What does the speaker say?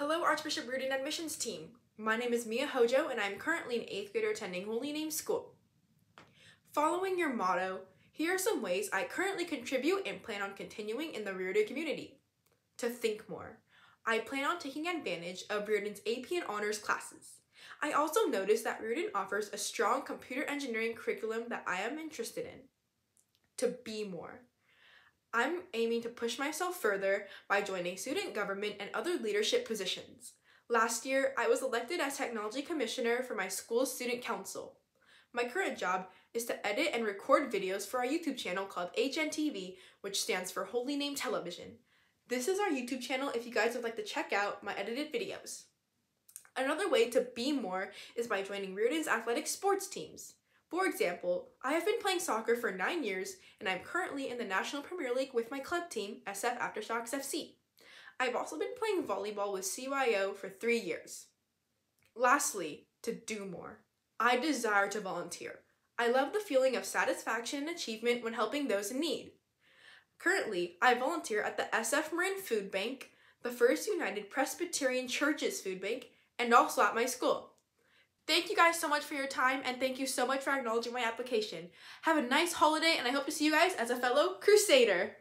Hello, Archbishop Riordan Admissions Team. My name is Mia Hojo, and I'm currently an 8th grader attending Holy Name School. Following your motto, here are some ways I currently contribute and plan on continuing in the Riordan community. To think more. I plan on taking advantage of Riordan's AP and Honors classes. I also noticed that Riordan offers a strong computer engineering curriculum that I am interested in. To be more. I'm aiming to push myself further by joining student government and other leadership positions. Last year, I was elected as Technology Commissioner for my school's Student Council. My current job is to edit and record videos for our YouTube channel called HNTV, which stands for Holy Name Television. This is our YouTube channel if you guys would like to check out my edited videos. Another way to be more is by joining Riordan's athletic sports teams. For example, I have been playing soccer for nine years and I'm currently in the National Premier League with my club team, SF Aftershocks FC. I've also been playing volleyball with CYO for three years. Lastly, to do more. I desire to volunteer. I love the feeling of satisfaction and achievement when helping those in need. Currently, I volunteer at the SF Marin Food Bank, the First United Presbyterian Churches Food Bank, and also at my school. Thank you guys so much for your time and thank you so much for acknowledging my application. Have a nice holiday and I hope to see you guys as a fellow Crusader.